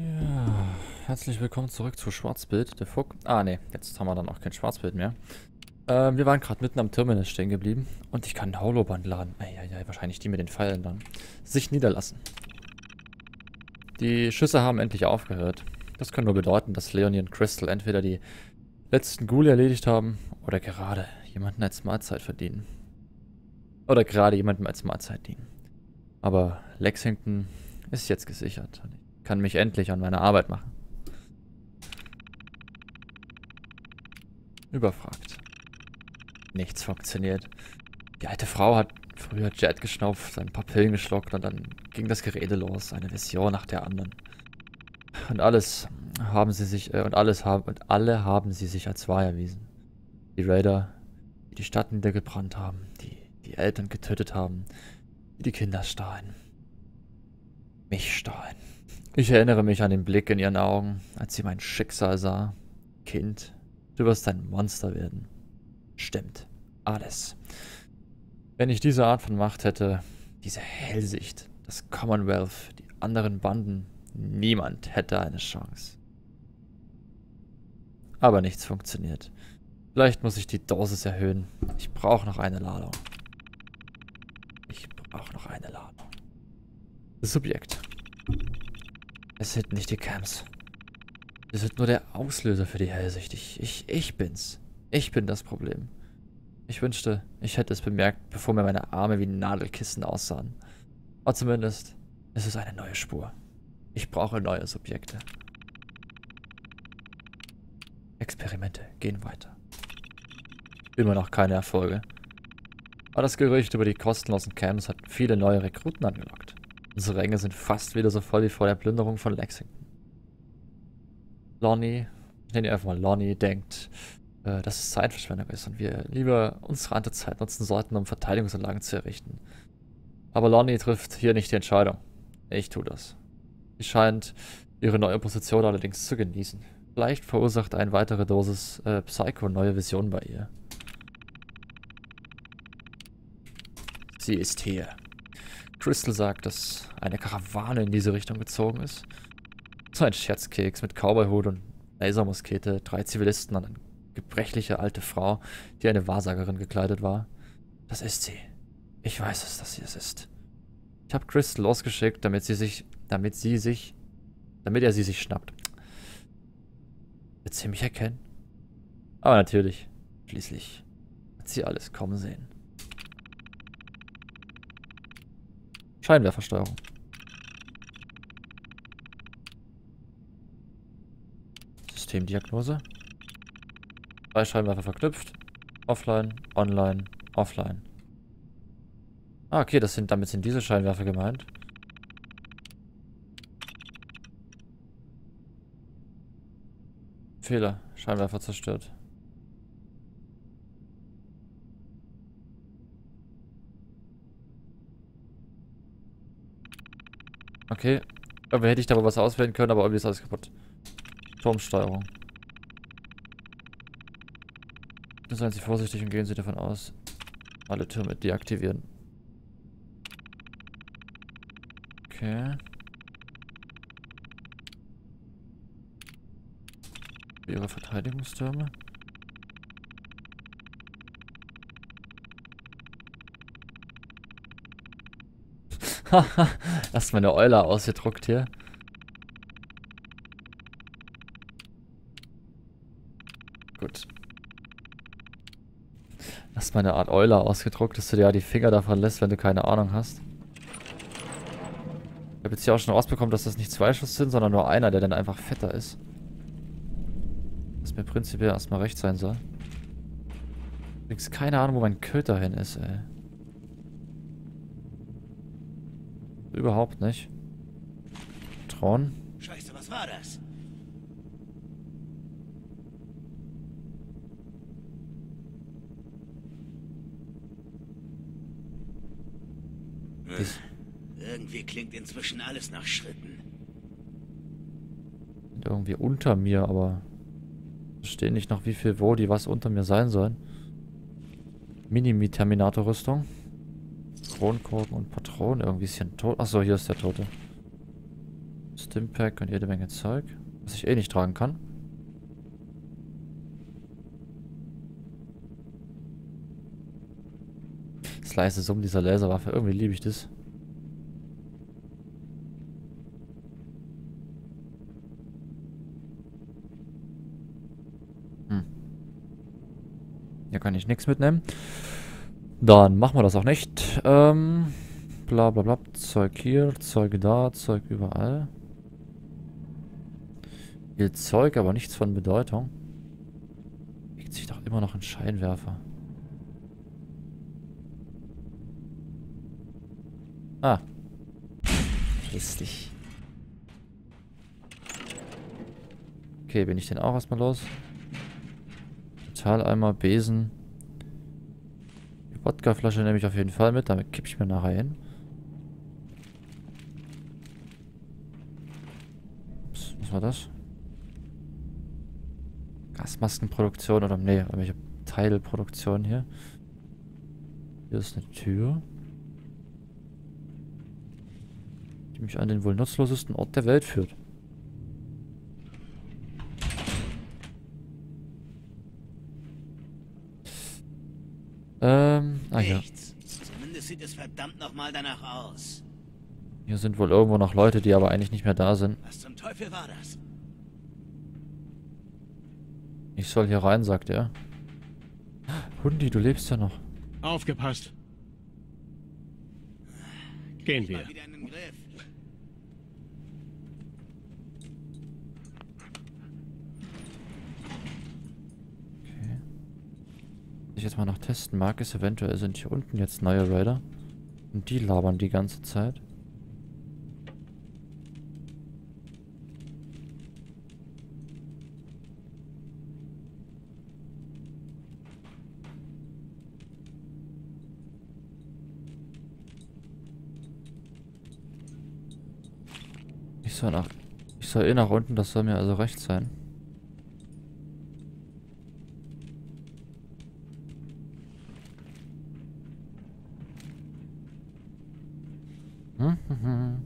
Ja, herzlich willkommen zurück zu Schwarzbild, der Fuck. Ah, ne, jetzt haben wir dann auch kein Schwarzbild mehr. Ähm, wir waren gerade mitten am Terminal stehen geblieben und ich kann ein Holoband laden. Eieiei, wahrscheinlich die mit den Pfeilen dann. Sich niederlassen. Die Schüsse haben endlich aufgehört. Das kann nur bedeuten, dass Leonie und Crystal entweder die letzten Ghoul erledigt haben oder gerade jemanden als Mahlzeit verdienen. Oder gerade jemandem als Mahlzeit dienen. Aber Lexington ist jetzt gesichert kann mich endlich an meine Arbeit machen. Überfragt. Nichts funktioniert. Die alte Frau hat früher Jet geschnauft, ein paar Pillen geschluckt und dann ging das Gerede los, eine Vision nach der anderen. Und alles haben sie sich, äh, und alles haben, und alle haben sie sich als wahr erwiesen. Die Raider, die die Stadt niedergebrannt haben, die die Eltern getötet haben, die die Kinder stahlen. Mich stahlen. Ich erinnere mich an den Blick in ihren Augen, als sie mein Schicksal sah. Kind, du wirst ein Monster werden. Stimmt. Alles. Wenn ich diese Art von Macht hätte, diese Hellsicht, das Commonwealth, die anderen Banden, niemand hätte eine Chance. Aber nichts funktioniert. Vielleicht muss ich die Dosis erhöhen. Ich brauche noch eine Ladung. Ich brauche noch eine Ladung. Subjekt. Es sind nicht die Camps. Sie sind nur der Auslöser für die Hellsicht. Ich, ich, ich bin's. Ich bin das Problem. Ich wünschte, ich hätte es bemerkt, bevor mir meine Arme wie Nadelkissen aussahen. Aber zumindest ist es eine neue Spur. Ich brauche neue Subjekte. Experimente gehen weiter. Immer noch keine Erfolge. Aber das Gerücht über die kostenlosen Camps hat viele neue Rekruten angelockt. Unsere Ränge sind fast wieder so voll wie vor der Plünderung von Lexington. Lonnie, nenne ihn einfach mal Lonnie, denkt, äh, dass es Zeitverschwendung ist und wir lieber unsere Antezeit nutzen sollten, um Verteidigungsanlagen zu errichten. Aber Lonnie trifft hier nicht die Entscheidung. Ich tue das. Sie scheint ihre neue Position allerdings zu genießen. Vielleicht verursacht eine weitere Dosis äh, Psycho neue Visionen bei ihr. Sie ist hier. Crystal sagt, dass eine Karawane in diese Richtung gezogen ist. So ein Scherzkeks mit Cowboyhut und Lasermuskete, drei Zivilisten und eine gebrechliche alte Frau, die eine Wahrsagerin gekleidet war. Das ist sie. Ich weiß es, dass sie es ist. Ich habe Crystal losgeschickt, damit sie sich, damit sie sich, damit er sie sich schnappt. Wird sie mich erkennen? Aber natürlich, schließlich hat sie alles kommen sehen. Scheinwerfersteuerung. Systemdiagnose. Drei Scheinwerfer verknüpft. Offline, online, offline. Ah, okay, das sind, damit sind diese Scheinwerfer gemeint. Fehler. Scheinwerfer zerstört. Okay. Irgendwie hätte ich da was auswählen können, aber irgendwie ist alles kaputt. Turmsteuerung. Seien Sie vorsichtig und gehen Sie davon aus, alle Türme deaktivieren. Okay. Ihre Verteidigungstürme. Haha, erstmal eine Eule ausgedruckt hier. Gut. Erstmal eine Art Eule ausgedruckt, dass du dir ja die Finger davon lässt, wenn du keine Ahnung hast. Ich habe jetzt hier auch schon rausbekommen, dass das nicht zwei Schuss sind, sondern nur einer, der dann einfach fetter ist. Was mir prinzipiell erstmal recht sein soll. Übrigens keine Ahnung, wo mein Köter hin ist, ey. Überhaupt nicht. Tron? Scheiße, was war das? Das Irgendwie klingt inzwischen alles nach Schritten. irgendwie unter mir, aber es steht nicht noch, wie viel wo die was unter mir sein sollen. Minimi-Terminator-Rüstung. Kronkorken und Patronen. Irgendwie ist hier ein Tod. Achso, hier ist der Tote. Stimpack und jede Menge Zeug, was ich eh nicht tragen kann. Das leise Summen dieser Laserwaffe, irgendwie liebe ich das. Hm. Hier kann ich nichts mitnehmen. Dann machen wir das auch nicht. Ähm, bla bla bla. Zeug hier, Zeug da, Zeug überall. Viel Zeug, aber nichts von Bedeutung. Liegt sich doch immer noch ein Scheinwerfer. Ah. Richtig. Okay, bin ich denn auch erstmal los? Totaleimer, Besen. Wodkaflasche nehme ich auf jeden Fall mit, damit kippe ich mir nachher hin. Ups, was war das? Gasmaskenproduktion oder nee, irgendwelche Teilproduktion hier. Hier ist eine Tür. Die mich an den wohl nutzlosesten Ort der Welt führt. Ähm, ah ja. Zumindest sieht es verdammt nochmal danach aus. Hier sind wohl irgendwo noch Leute, die aber eigentlich nicht mehr da sind. Was zum Teufel war das? Ich soll hier rein, sagt er. Hundi, du lebst ja noch. Aufgepasst. Gehen wir. Mal wieder in den Griff. Okay. Was ich jetzt mal noch testen mag, ist eventuell sind hier unten jetzt neue Raider. Und die labern die ganze Zeit. Ich soll nach... Ich soll eh nach unten, das soll mir also recht sein. Hm, hm, hm.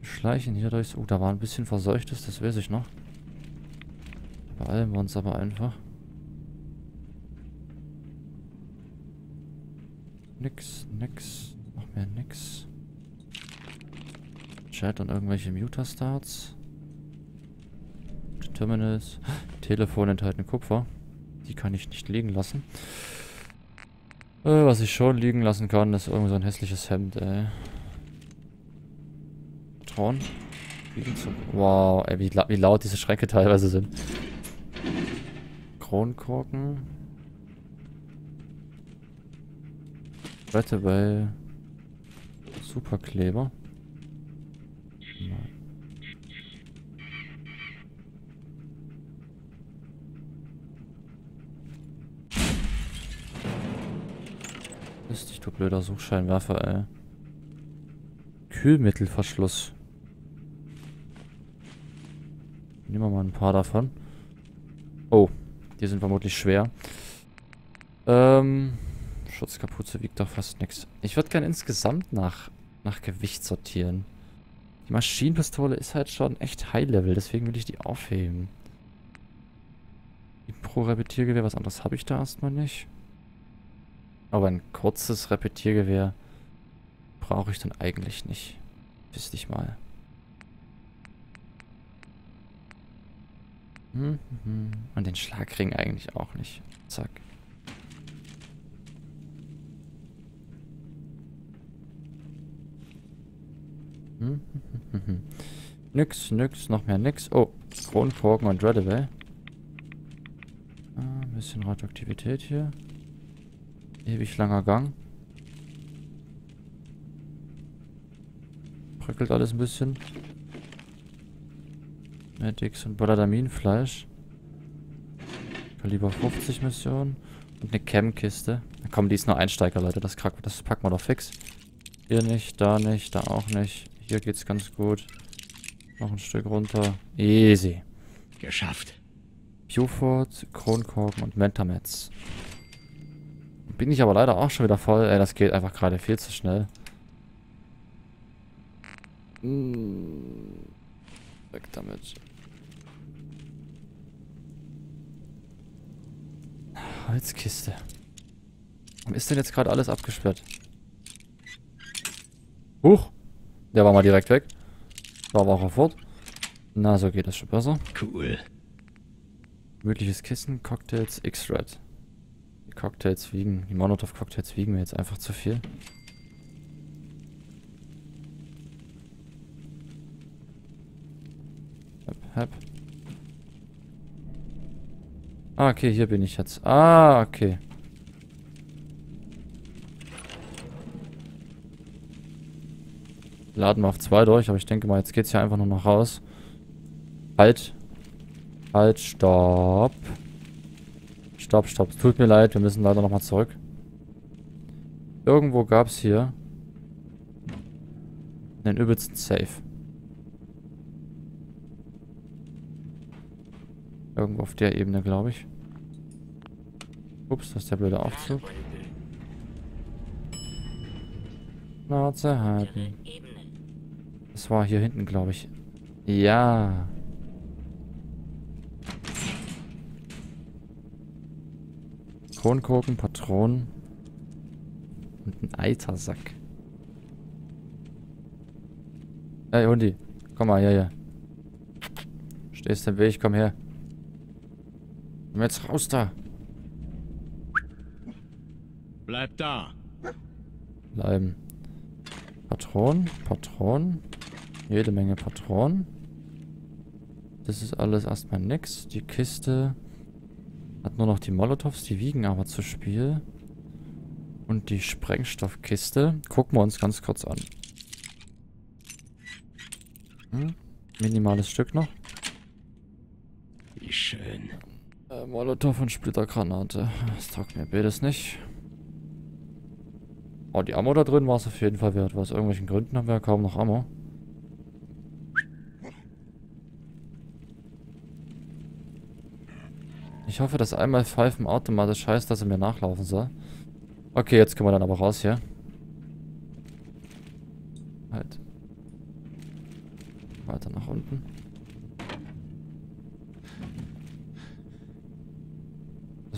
Schleichen hier durchs... Oh, da war ein bisschen verseuchtes, das weiß ich noch. Beeilen wir uns aber einfach. Nix, nix, noch mehr nix. Chat und irgendwelche Mutastarts. Terminals. Telefon enthalten Kupfer. Die kann ich nicht liegen lassen. Äh, was ich schon liegen lassen kann, ist irgendwie so ein hässliches Hemd, ey. Patron. Wow, ey, wie, wie laut diese Schränke teilweise sind. Kronkorken. Wette bei Superkleber. Nein. Ist dich, du blöder Suchscheinwerfer, ey. Kühlmittelverschluss. Nehmen wir mal ein paar davon. Oh, die sind vermutlich schwer. Ähm, Schutzkapuze wiegt doch fast nichts. Ich würde gerne insgesamt nach, nach Gewicht sortieren. Die Maschinenpistole ist halt schon echt High-Level, deswegen will ich die aufheben. Die Pro-Repetiergewehr, was anderes habe ich da erstmal nicht. Aber ein kurzes Repetiergewehr brauche ich dann eigentlich nicht. Wüsste ich mal. Hm, hm, hm. Und den Schlagring eigentlich auch nicht. Zack. Nix, nix, noch mehr nix. Oh, Kronkorken und Dreadable. Ah, ein bisschen Radioaktivität hier. Ewig langer Gang. Bröckelt alles ein bisschen. Medics und Boladaminfleisch. Kaliber 50 Mission. Und eine Cam-Kiste. Komm, die ist nur Einsteiger, Leute. Das, das packen wir doch fix. Hier nicht, da nicht, da auch nicht. Hier geht's ganz gut. Noch ein Stück runter. Easy. Geschafft. Buford, Kronkorken und Mentamets. Bin ich aber leider auch schon wieder voll. Ey, das geht einfach gerade viel zu schnell. Hm. Weg damit. Holzkiste. Warum ist denn jetzt gerade alles abgesperrt? Huch! Der war mal direkt weg. War aber auch fort. Na, so geht das schon besser. Cool. Gemütliches Kissen, Cocktails, X-Red. Die Cocktails wiegen, die Molotov-Cocktails wiegen mir jetzt einfach zu viel. Hep, hep. Ah, okay, hier bin ich jetzt. Ah, okay. Laden wir auf zwei durch, aber ich denke mal, jetzt geht's hier einfach nur noch raus. Halt. Halt, stopp. Stopp, stopp. Tut mir leid, wir müssen leider nochmal zurück. Irgendwo gab's hier einen übelsten Safe. Irgendwo auf der Ebene, glaube ich. Ups, das ist der blöde Aufzug. Schnauze halten. Das war hier hinten, glaube ich. Ja. Kronkorken, Patronen. Und ein Eitersack. Hey, Hundi. Komm mal, hier, hier. Stehst im Weg, komm her. Jetzt raus da. Bleib da. Bleiben. Patronen, Patronen. Jede Menge Patronen. Das ist alles erstmal nix. Die Kiste hat nur noch die Molotovs, die wiegen aber zu Spiel. Und die Sprengstoffkiste gucken wir uns ganz kurz an. Hm? Minimales Stück noch. Wie schön. Äh, Molotov und Splittergranate. Das taugt mir beides nicht. Oh, die Ammo da drin war es auf jeden Fall wert. Aus irgendwelchen Gründen haben wir ja kaum noch Ammo. Ich hoffe, dass einmal Pfeifen automatisch heißt, dass er mir nachlaufen soll. Okay, jetzt können wir dann aber raus hier. Halt. Weiter nach unten.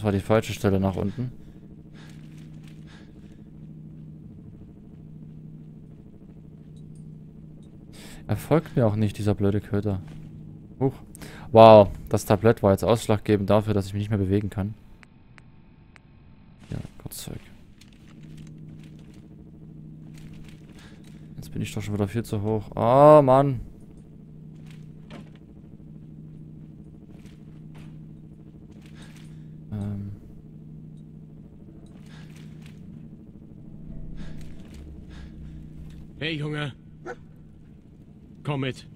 War die falsche Stelle nach unten. Er folgt mir auch nicht, dieser blöde Köter. Huch. Wow, das Tablett war jetzt ausschlaggebend dafür, dass ich mich nicht mehr bewegen kann. Ja, kurz zurück. Jetzt bin ich doch schon wieder viel zu hoch. Oh, Mann. Ähm. Hey, Junge. Komm mit.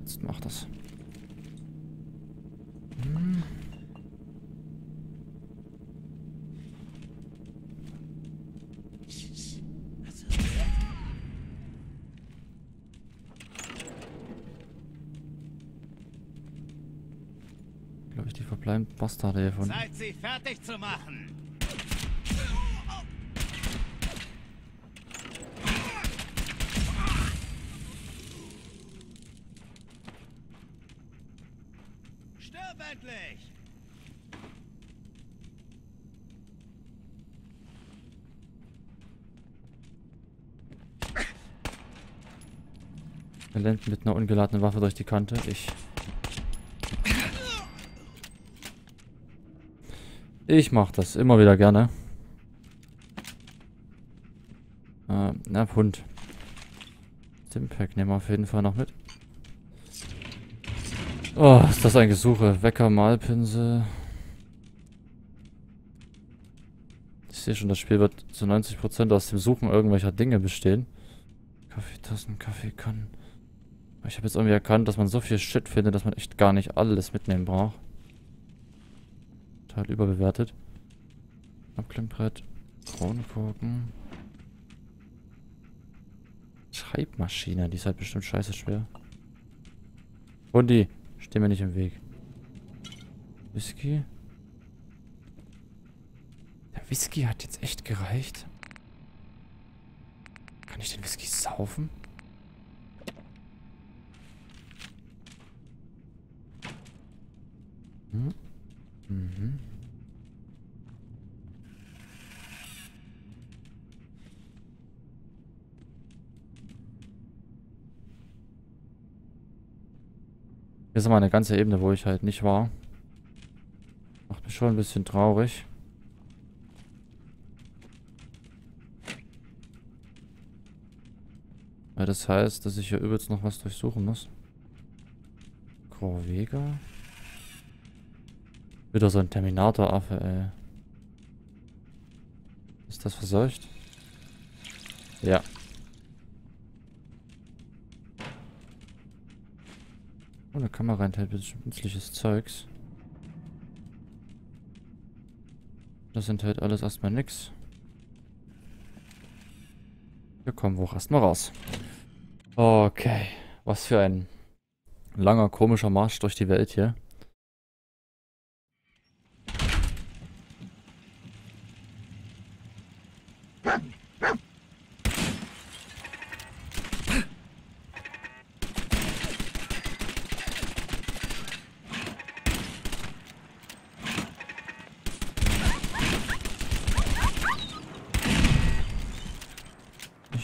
Jetzt mach das. Hm. Glaube ich, die verbleibenden Bastarde hier von. Zeit, sie fertig zu machen. Stirb endlich! Er rennt mit einer ungeladenen Waffe durch die Kante. Ich. Ich mach das immer wieder gerne. Äh, na, Hund. Stimpack nehmen wir auf jeden Fall noch mit. Oh, ist das ein Gesuche. Wecker, Malpinsel. Ich sehe schon, das Spiel wird zu 90% aus dem Suchen irgendwelcher Dinge bestehen. Kaffeetassen, Kaffeekannen. Ich habe jetzt irgendwie erkannt, dass man so viel Shit findet, dass man echt gar nicht alles mitnehmen braucht. Total überbewertet. Abklemmbrett. Kronkorken. Schreibmaschine, die ist halt bestimmt scheiße schwer. Hundi, Steh mir nicht im Weg. Whisky? Der Whisky hat jetzt echt gereicht. Kann ich den Whisky saufen? Hm? Mhm. Hier ist mal eine ganze Ebene, wo ich halt nicht war. Macht mich schon ein bisschen traurig. Weil das heißt, dass ich hier übelst noch was durchsuchen muss. Corvega. Wieder so ein Terminator-Affe, ey. Ist das verseucht? Ja. Oh, eine Kamera enthält nützliches Zeugs. Das enthält alles erstmal nix. Wir kommen wohl erstmal raus. Okay. Was für ein langer, komischer Marsch durch die Welt hier.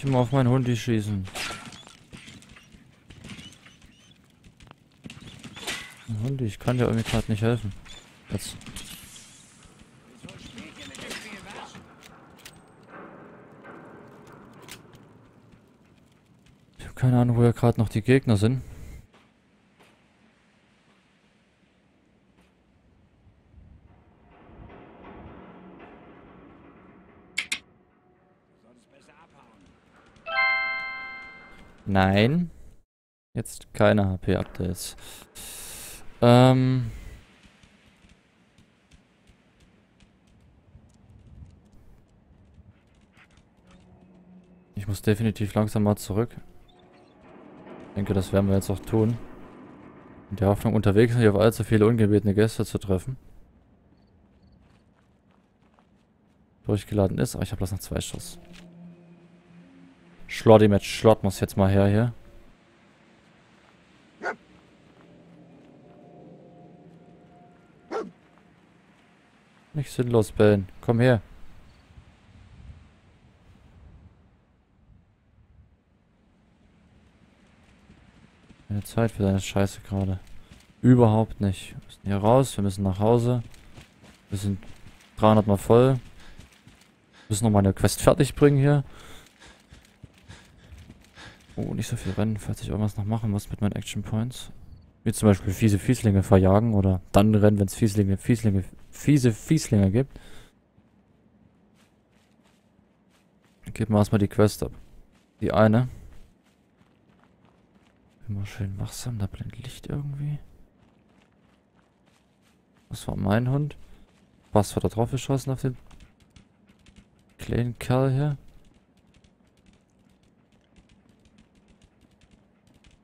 Nicht immer auf meinen Hund schießen. Hundi, ich kann dir irgendwie gerade nicht helfen. Jetzt. Ich habe keine Ahnung, wo ja gerade noch die Gegner sind. Nein. Jetzt keine HP-Updates. Ähm. Ich muss definitiv langsam mal zurück. Ich denke, das werden wir jetzt auch tun. In der Hoffnung, unterwegs nicht auf allzu viele ungebetene Gäste zu treffen. Durchgeladen ist, aber ich habe bloß noch zwei Schuss. Schlotty mit Schlott muss jetzt mal her hier. Nicht sinnlos bellen. Komm her. Keine Zeit für deine Scheiße gerade. Überhaupt nicht. Wir müssen hier raus, wir müssen nach Hause. Wir sind 300 mal voll. Wir müssen noch mal eine Quest fertig bringen hier. Oh, nicht so viel rennen, falls ich irgendwas noch machen muss mit meinen Action Points. Wie zum Beispiel fiese Fieslinge verjagen oder dann rennen, wenn es Fieslinge, Fieslinge fiese Fieslinge gibt. Geben wir erstmal die Quest ab. Die eine. Immer schön wachsam, da blendet Licht irgendwie. Das war mein Hund. Was war da drauf geschossen auf den kleinen Kerl hier? Hm, hm, hm.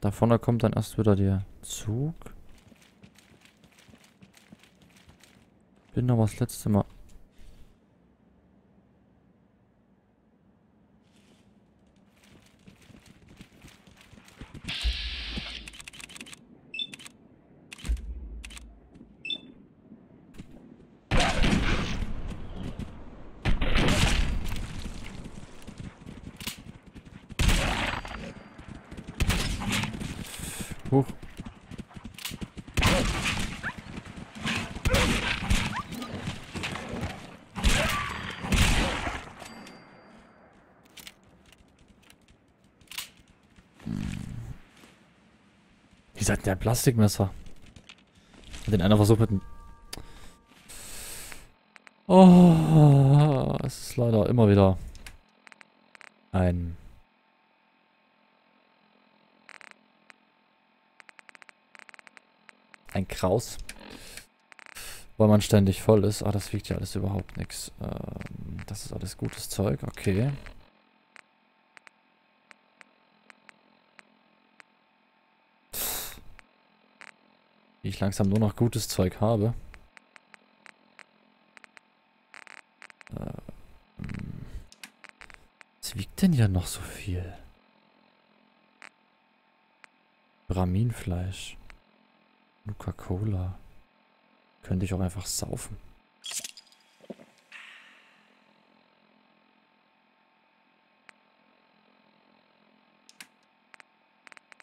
Da vorne kommt dann erst wieder der Zug. Bin noch was letzte Mal. Huch. Wie sagt der ein Plastikmesser? Hat den einer versucht mit dem... Oh, es ist leider immer wieder ein... Ein Kraus. Weil man ständig voll ist. Ah, das wiegt ja alles überhaupt nichts. Ähm, das ist alles gutes Zeug. Okay. Wie ich langsam nur noch gutes Zeug habe. Ähm, was wiegt denn ja noch so viel? Coca-Cola. Könnte ich auch einfach saufen.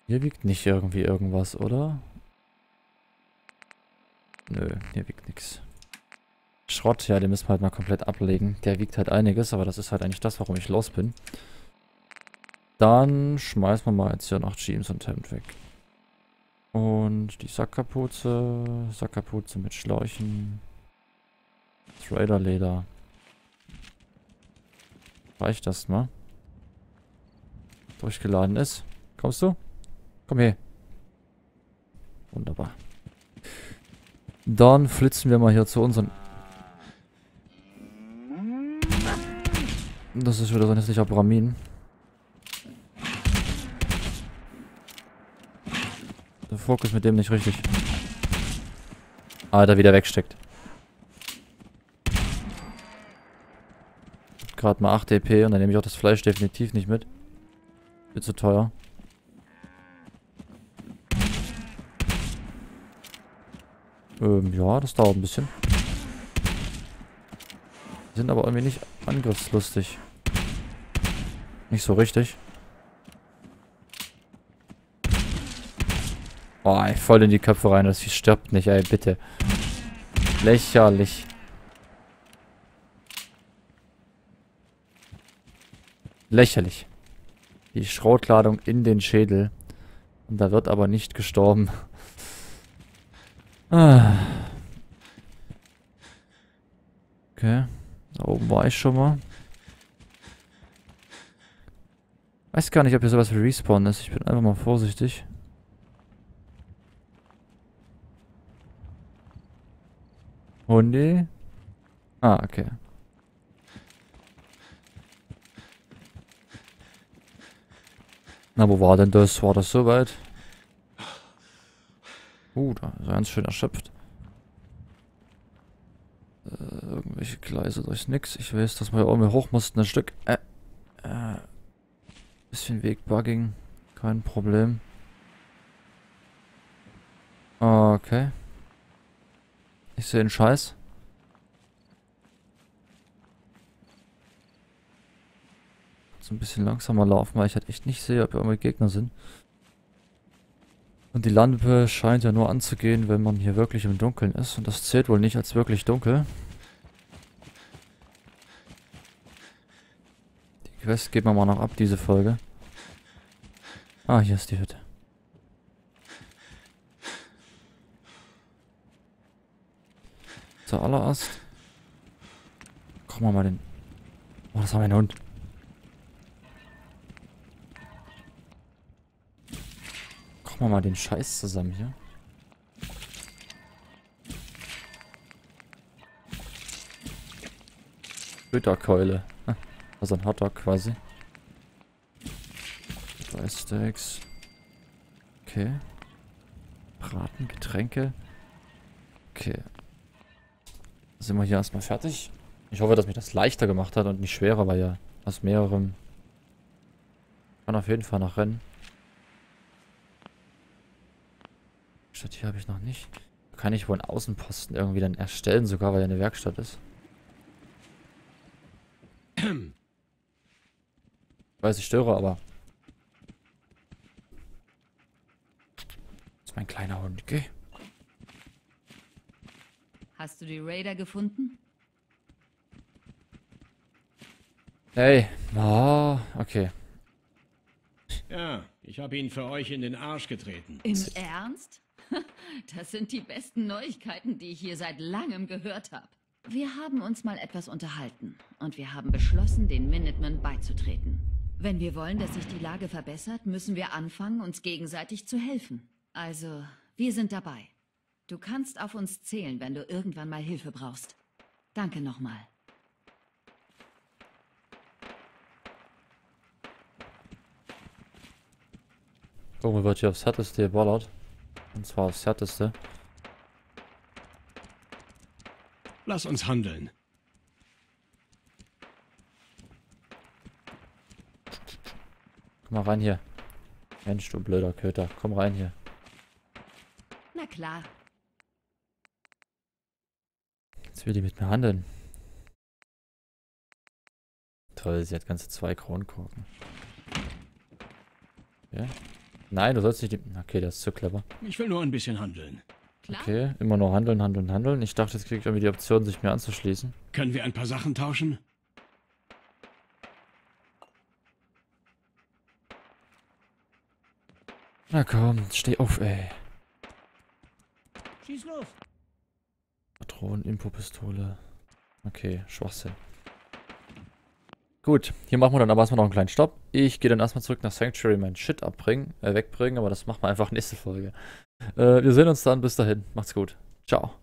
Hier wiegt nicht irgendwie irgendwas, oder? Nö, hier wiegt nichts. Schrott, ja, den müssen wir halt mal komplett ablegen. Der wiegt halt einiges, aber das ist halt eigentlich das, warum ich los bin. Dann schmeißen wir mal jetzt hier noch Jeans und Hemd weg. Und die Sackkapuze. Sackkapuze mit Schläuchen. Trailerleder. Reicht das mal? Durchgeladen ist. Kommst du? Komm her. Wunderbar. Dann flitzen wir mal hier zu unseren... Das ist wieder so ein hässlicher Bramin. Der Fokus mit dem nicht richtig. Ah, der wieder wegsteckt. Gerade mal 8 DP und dann nehme ich auch das Fleisch definitiv nicht mit. Wird zu teuer. Ähm, ja, das dauert ein bisschen. Sind aber irgendwie nicht angriffslustig. Nicht so richtig. Oh, ey, voll in die Köpfe rein. Das stirbt nicht, ey, bitte. Lächerlich. Lächerlich. Die Schrotladung in den Schädel. Und da wird aber nicht gestorben. Ah. Okay. Da oben war ich schon mal. Weiß gar nicht, ob hier sowas wie Respawn ist. Ich bin einfach mal vorsichtig. Hundi? Ah, okay. Na, wo war denn das? War das soweit? Uh, da ist er ganz schön erschöpft. Äh, irgendwelche Gleise durch nix. Ich weiß, dass wir irgendwie hoch mussten ein Stück. Äh, äh, bisschen Wegbugging. Kein Problem. Okay. Ich sehe einen Scheiß. So ein bisschen langsamer laufen, weil ich halt echt nicht sehe, ob hier irgendwelche Gegner sind. Und die Lampe scheint ja nur anzugehen, wenn man hier wirklich im Dunkeln ist. Und das zählt wohl nicht als wirklich dunkel. Die Quest geben wir mal noch ab, diese Folge. Ah, hier ist die Hütte. Zuallererst. Guck mal mal den... Oh, das war mein Hund. Machen wir mal den Scheiß zusammen hier. Ritterkeule. Also ein Hotdog quasi. Drei Steaks. Okay. Braten, Getränke. Okay. Sind wir hier erstmal fertig. Ich hoffe, dass mich das leichter gemacht hat und nicht schwerer, weil ja aus mehreren... Kann auf jeden Fall noch rennen. Stadt hier habe ich noch nicht. Kann ich wohl einen Außenposten irgendwie dann erstellen, sogar weil er eine Werkstatt ist. Weiß ich störe, aber. Das ist mein kleiner Hund, okay? Hast du die Raider gefunden? Hey, oh, okay. Ja, ich habe ihn für euch in den Arsch getreten. Im Ernst? Das sind die besten Neuigkeiten, die ich hier seit langem gehört habe. Wir haben uns mal etwas unterhalten und wir haben beschlossen, den Minutemen beizutreten. Wenn wir wollen, dass sich die Lage verbessert, müssen wir anfangen, uns gegenseitig zu helfen. Also, wir sind dabei. Du kannst auf uns zählen, wenn du irgendwann mal Hilfe brauchst. Danke nochmal. Irgendwo wird hier aufs härteste geballert. Und zwar aufs Härteste. Lass uns handeln. Komm mal rein hier. Mensch, du blöder Köter. Komm rein hier. Na klar. Jetzt will die mit mir handeln. Toll, sie hat ganze zwei Kronkorken. Ja. Nein, du sollst nicht die... Okay, das ist zu clever. Ich will nur ein bisschen handeln. Klar? Okay, immer nur handeln, handeln, handeln. Ich dachte, jetzt kriegt irgendwie die Option, sich mir anzuschließen. Können wir ein paar Sachen tauschen? Na komm, steh auf, ey. Schieß los. Patronen, Infopistole. Okay, Schwachsinn. Gut, hier machen wir dann aber erstmal noch einen kleinen Stopp. Ich gehe dann erstmal zurück nach Sanctuary mein Shit abbringen, äh, wegbringen, aber das machen wir einfach nächste Folge. Äh, wir sehen uns dann, bis dahin. Macht's gut. Ciao.